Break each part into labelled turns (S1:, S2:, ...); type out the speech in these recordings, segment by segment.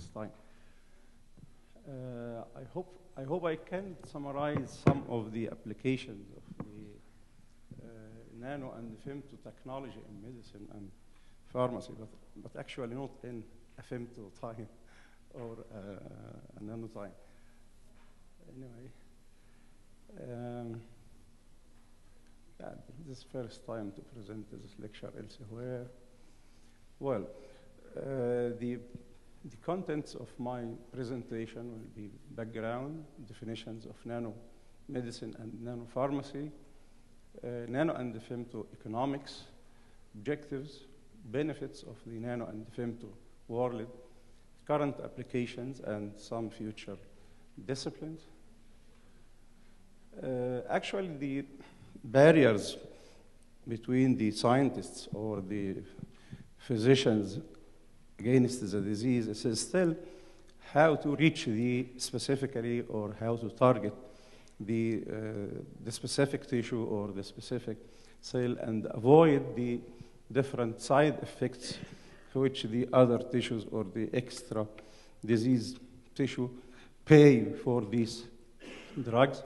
S1: This time. Uh, I hope I hope I can summarize some of the applications of the uh, nano and femto technology in medicine and pharmacy, but but actually not in femto time or uh, nano time. Anyway, um, yeah, this is first time to present this lecture elsewhere. Well, uh, the the contents of my presentation will be background, definitions of nanomedicine and nanopharmacy, uh, nano and femto economics, objectives, benefits of the nano and femto world, current applications, and some future disciplines. Uh, actually, the barriers between the scientists or the physicians against the disease is still how to reach the specifically or how to target the, uh, the specific tissue or the specific cell and avoid the different side effects which the other tissues or the extra disease tissue pay for these drugs.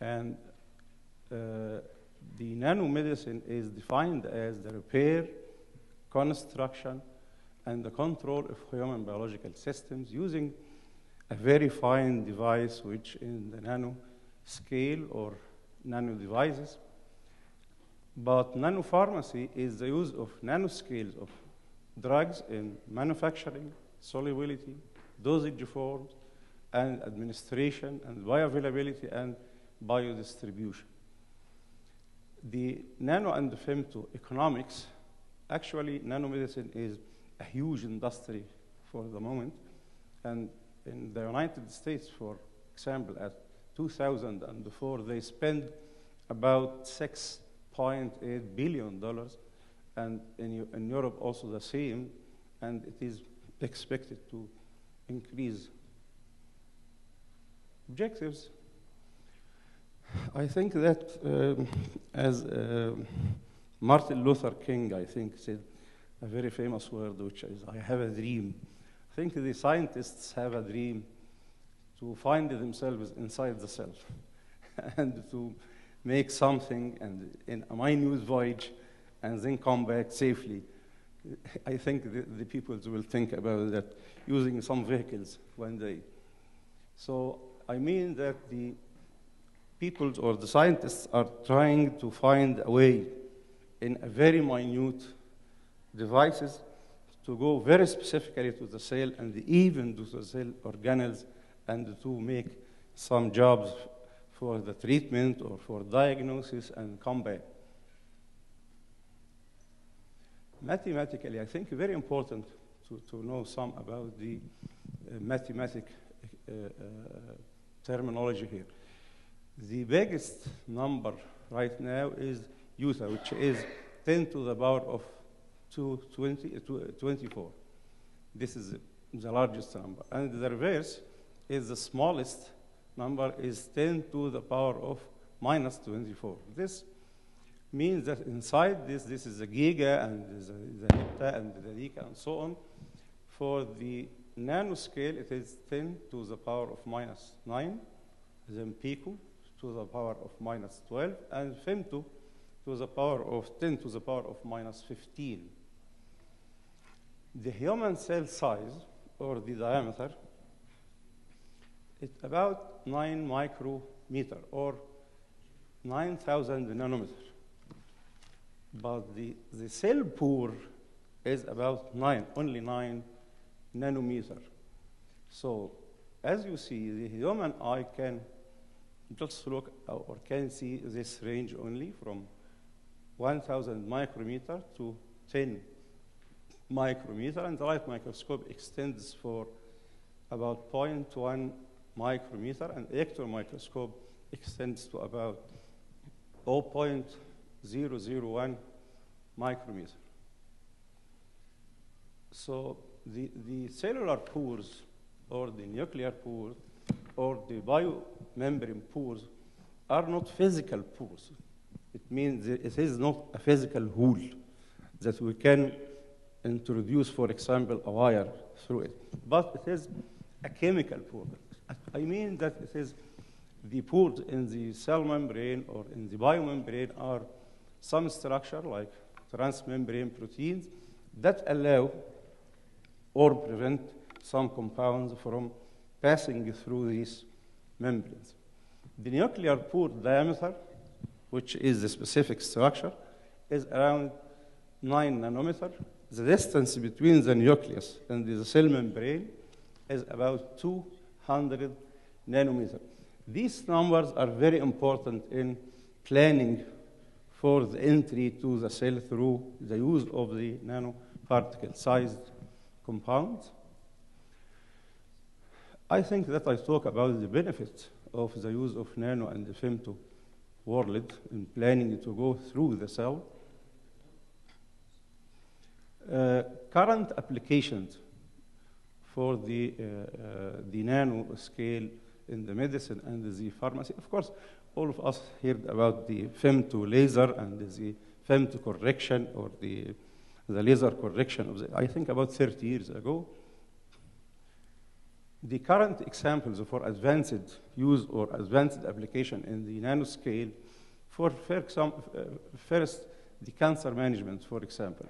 S1: And uh, the nanomedicine is defined as the repair, construction, and the control of human biological systems using a very fine device which in the nano scale or nano devices. But nanopharmacy is the use of nanoscales of drugs in manufacturing, solubility, dosage forms, and administration, and bioavailability and biodistribution. The nano and femto economics, actually nanomedicine is a huge industry for the moment. And in the United States, for example, at 2004, they spent about $6.8 billion, and in, in Europe also the same, and it is expected to increase. Objectives. I think that, um, as uh, Martin Luther King, I think, said, a very famous word, which is, I have a dream. I think the scientists have a dream to find themselves inside the self and to make something and in a minute voyage and then come back safely. I think the, the people will think about that using some vehicles one day. So I mean that the people or the scientists are trying to find a way in a very minute devices to go very specifically to the cell and even to the cell organelles and to make some jobs for the treatment or for diagnosis and combat. Mathematically, I think very important to, to know some about the uh, mathematic uh, uh, terminology here. The biggest number right now is yotta, which is 10 to the power of to 20, uh, 24. This is the largest number. And the reverse is the smallest number is 10 to the power of minus 24. This means that inside this, this is the giga and the, the hepta and the deca and so on. For the nanoscale, it is 10 to the power of minus 9, then pico to the power of minus 12, and femto to the power of 10 to the power of minus 15 the human cell size or the diameter is about 9 micrometer or 9,000 nanometer. But the, the cell pore is about 9, only 9 nanometer. So as you see, the human eye can just look uh, or can see this range only from 1,000 micrometer to 10 micrometer, and the light microscope extends for about 0.1 micrometer, and the electron microscope extends to about 0.001 micrometer. So the, the cellular pores or the nuclear pores or the biomembrane pores are not physical pores. It means it is not a physical hole that we can introduce, for example, a wire through it. But it is a chemical pore. I mean that it is the pores in the cell membrane or in the biomembrane are some structure like transmembrane proteins that allow or prevent some compounds from passing through these membranes. The nuclear pore diameter, which is the specific structure, is around 9 nanometer. The distance between the nucleus and the cell membrane is about 200 nanometers. These numbers are very important in planning for the entry to the cell through the use of the nanoparticle-sized compounds. I think that I talk about the benefits of the use of nano and the femto world in planning to go through the cell. Uh, current applications for the, uh, uh, the nano scale in the medicine and the pharmacy. Of course, all of us heard about the femto laser and the femto correction or the, the laser correction of the, I think about 30 years ago. The current examples for advanced use or advanced application in the nanoscale for first, the cancer management, for example.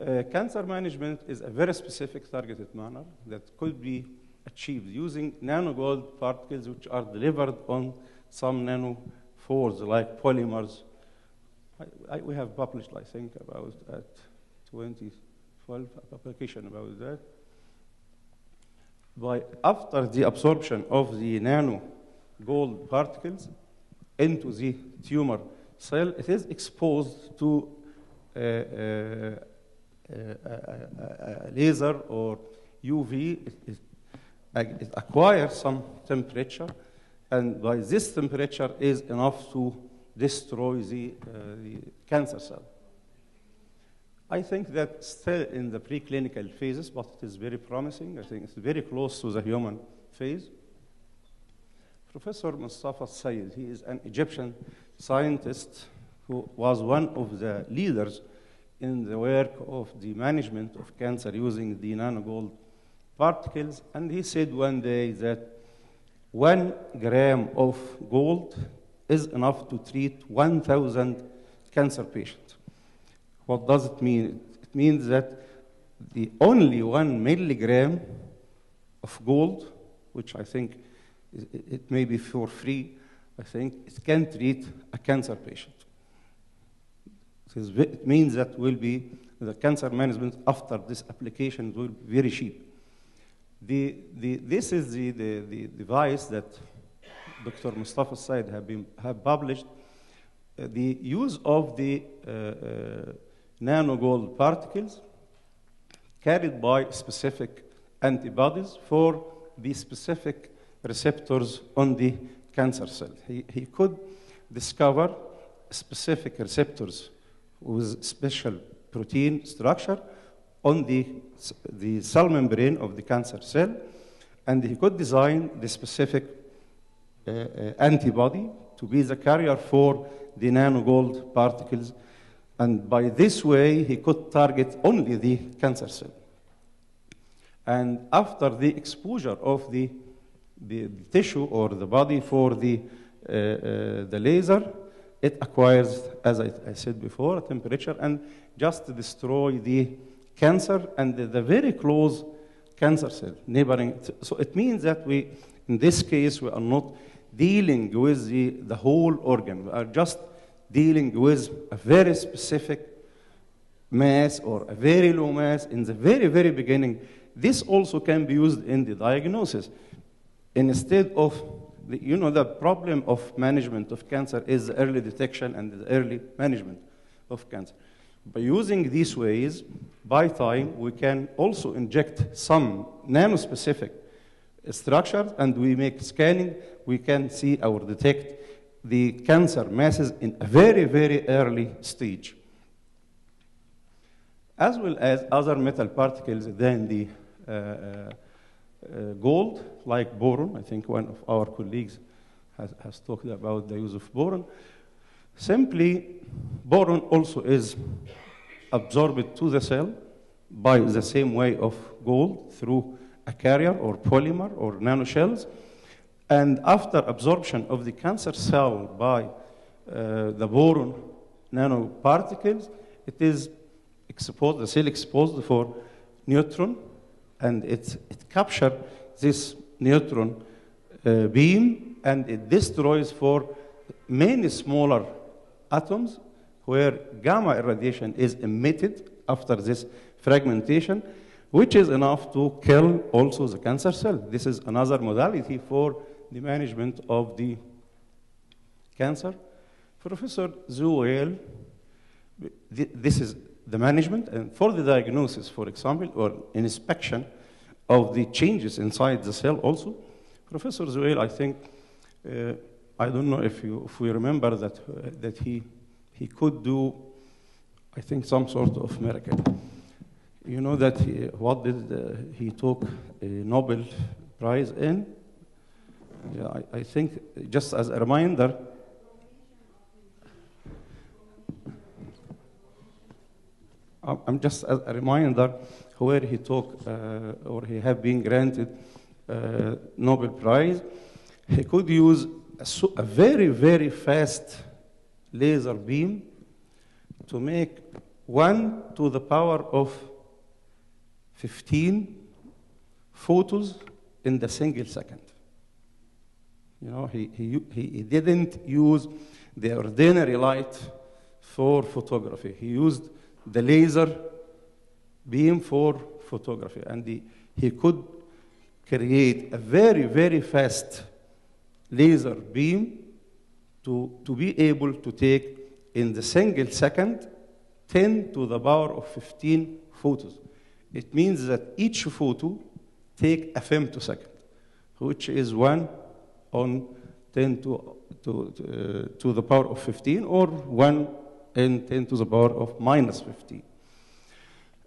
S1: Uh, cancer management is a very specific targeted manner that could be achieved using nanogold particles which are delivered on some nanophores like polymers. I, I, we have published, I think, about at 2012 a publication about that. By after the absorption of the nano gold particles into the tumor cell, it is exposed to uh, uh, laser or UV. It, it, acquires some temperature, and by this temperature is enough to destroy the, uh, the cancer cell. I think that still in the preclinical phases, but it is very promising. I think it's very close to the human phase. Professor Mustafa Sayyid, he is an Egyptian scientist who was one of the leaders in the work of the management of cancer using the nanogold particles. And he said one day that one gram of gold is enough to treat 1,000 cancer patients. What does it mean? It means that the only one milligram of gold, which I think it may be for free, I think it can treat a cancer patient. It means that will be the cancer management after this application will be very cheap. The, the, this is the, the, the device that Dr. Mustafa Said have, been, have published. Uh, the use of the uh, uh, nanogold particles carried by specific antibodies for the specific receptors on the cancer cell. He, he could discover specific receptors with special protein structure on the, the cell membrane of the cancer cell, and he could design the specific uh, uh, antibody to be the carrier for the nanogold particles and by this way, he could target only the cancer cell. And after the exposure of the, the, the tissue or the body for the, uh, uh, the laser, it acquires, as I, I, said before, a temperature and just destroy the cancer and the, the very close cancer cell, neighboring. So it means that we, in this case, we are not dealing with the, the whole organ. We are just dealing with a very specific mass or a very low mass in the very, very beginning. This also can be used in the diagnosis. Instead of, the, you know, the problem of management of cancer is early detection and the early management of cancer. By using these ways, by time, we can also inject some nanospecific structures and we make scanning, we can see or detect the cancer masses in a very, very early stage, as well as other metal particles than the uh, uh, gold, like boron. I think one of our colleagues has, has talked about the use of boron. Simply, boron also is absorbed to the cell by the same way of gold through a carrier or polymer or nanoshells. And after absorption of the cancer cell by uh, the boron nanoparticles, it is exposed, the cell exposed for neutron, and it, captures this neutron uh, beam and it destroys for many smaller atoms where gamma irradiation is emitted after this fragmentation, which is enough to kill also the cancer cell. This is another modality for the management of the cancer. Professor Zewail, this is the management, and for the diagnosis, for example, or inspection of the changes inside the cell also, Professor Zewail, I think, uh, I don't know if, you, if we remember that, uh, that he, he could do, I think, some sort of miracle. You know that he, what did uh, he took a Nobel Prize in? Yeah, I, I think, just as a reminder, I'm just a reminder where he took uh, or he have been granted uh, Nobel Prize. He could use a, a, very, very fast laser beam to make one to the power of 15 photos in the single second. You know, he, he, he didn't use the ordinary light for photography. He used the laser beam for photography. And the, he could create a very, very fast laser beam to, to be able to take in the single second 10 to the power of 15 photos. It means that each photo take a femtosecond, which is 1 on 10 to, to, uh, to the power of 15 or 1 in 10 to the power of minus 15.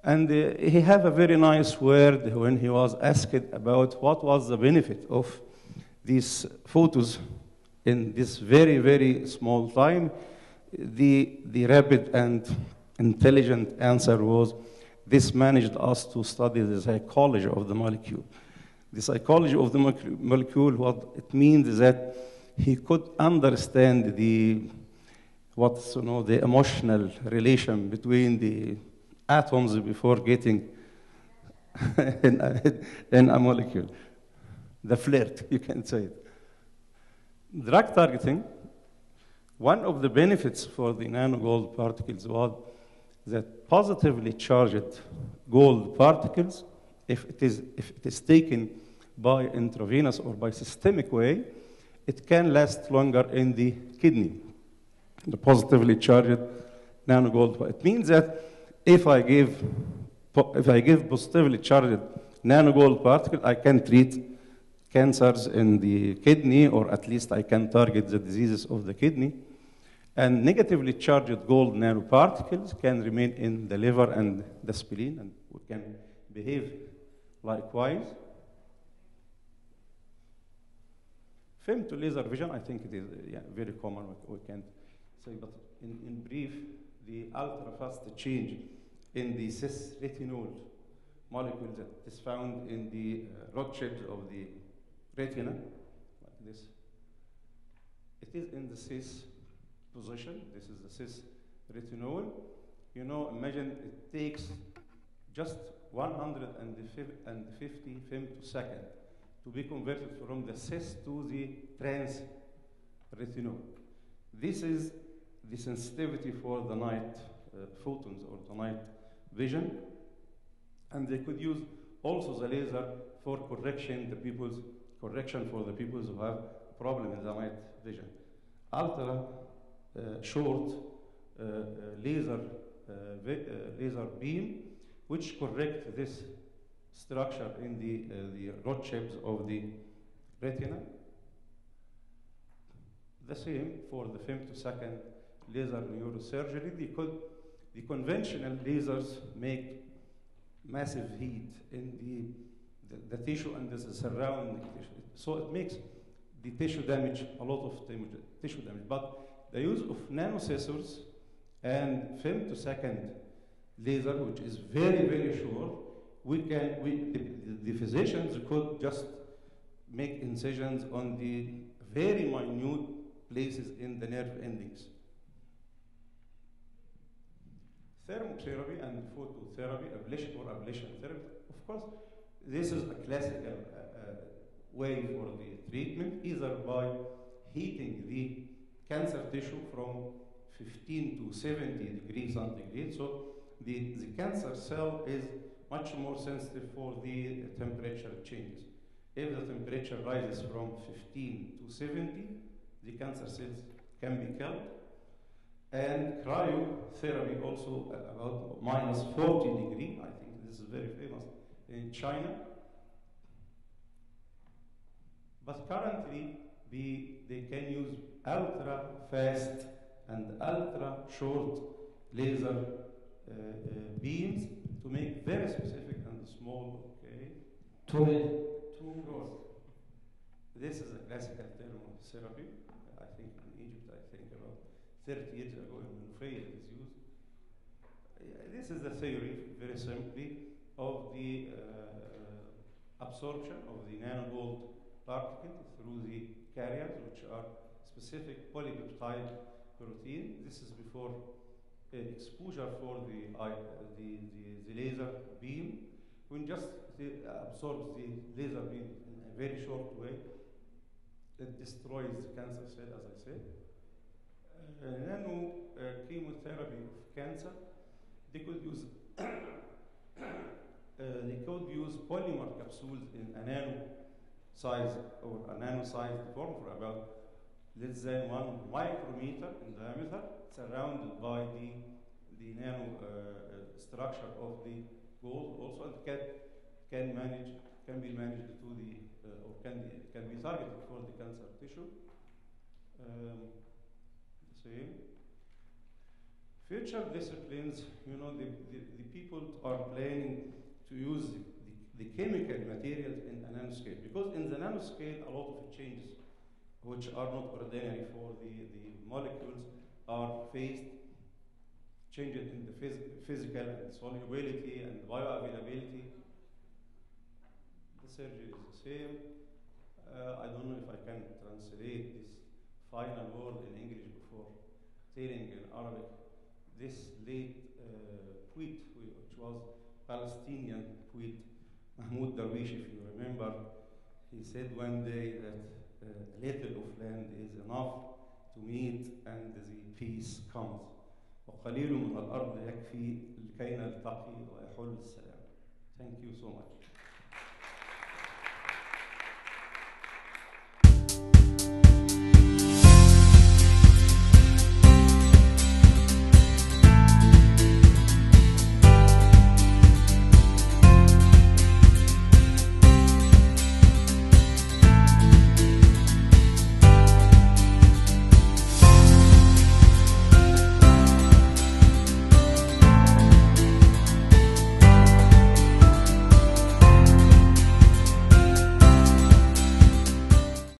S1: And uh, he had a very nice word when he was asked about what was the benefit of these photos in this very, very small time. The, the rapid and intelligent answer was this managed us to study the psychology of the molecule. The psychology of the molecule, what it means is that he could understand the what's you know the emotional relation between the atoms before getting in, a, in a molecule. The flirt, you can say it. Drug targeting, one of the benefits for the nanogold particles was that positively charged gold particles, if it is, if it is taken by intravenous or by systemic way, it can last longer in the kidney, the positively charged nanogold. It means that if I give, if I give positively charged nanogold particle, I can treat cancers in the kidney, or at least I can target the diseases of the kidney. And negatively charged gold nanoparticles can remain in the liver and the spleen, and can behave likewise. Femto laser vision, I think it is yeah, very common, we can't say, but in, in brief, the ultra-fast change in the cis retinol molecule that is found in the uh, shapes of the retina, like this. It is in the cis position. This is the cis retinol. You know, imagine it takes just 150 femtosecond to be converted from the cis to the trans retinol. This is the sensitivity for the night uh, photons or the night vision. And they could use also the laser for correction the people's correction for the people who have problem in the night vision. Ultra uh, short uh, uh laser uh, uh, laser beam which correct this structure in the the rod shapes of the retina. The same for the femtosecond laser neurosurgery. The, co the conventional lasers make massive heat in the, the, the, tissue and the surrounding tissue. So it makes the tissue damage, a lot of tissue damage. But the use of nanosensors and femtosecond laser, which is very, very short, we can, we, the, the physicians could just make incisions on the very minute places in the nerve endings. Thermotherapy and phototherapy, ablation or ablation therapy, of course, this is a classical uh, uh, way for the treatment, either by heating the cancer tissue from 15 to 70 degrees centigrade. So the, the cancer cell is much more sensitive for the temperature changes. If the temperature rises from 15 to 70, the cancer cells can be killed. And cryotherapy also about minus 40 degree. I think this is very famous in China. But currently, the, they can use ultra fast and ultra short laser uh, uh, beams to make very specific and small, okay? Two rows. This is a classical thermotherapy. I think in Egypt, I think about 30 years ago in Manufreya it is used. Uh, This is the theory, very simply, of the uh, absorption of the nanogold particle through the carriers, which are specific polypeptide protein. This is before uh, exposure for the, uh, the, the, the laser beam. When just absorbs the laser beam in a very short way, it destroys the cancer cell, as I said. Uh, nano uh, chemotherapy of cancer, they could use uh, they could use polymer capsules in a nano size or a nano sized form for about less than one micrometer in diameter, surrounded by the, the nano structure of the gold also and can, can manage can be managed to the uh, or can be, can be targeted for the cancer tissue. Um, same. Future disciplines, you know, the, the, the people are planning to use the, the, chemical materials in a nanoscale because in the nanoscale a lot of changes which are not ordinary for the, the molecules are faced changes in the phys- physical and solubility and bioavailability. The surgery is the same. Uh, I don't know if I can translate this final word in English before telling in Arabic. This late uh, poet, which was Palestinian poet Mahmoud Darwish, if you remember, he said one day that uh, little of land is enough to meet and the peace comes. وقليل من الأرض يكفي لكي نلتقي ويحل السلام. Thank you so much.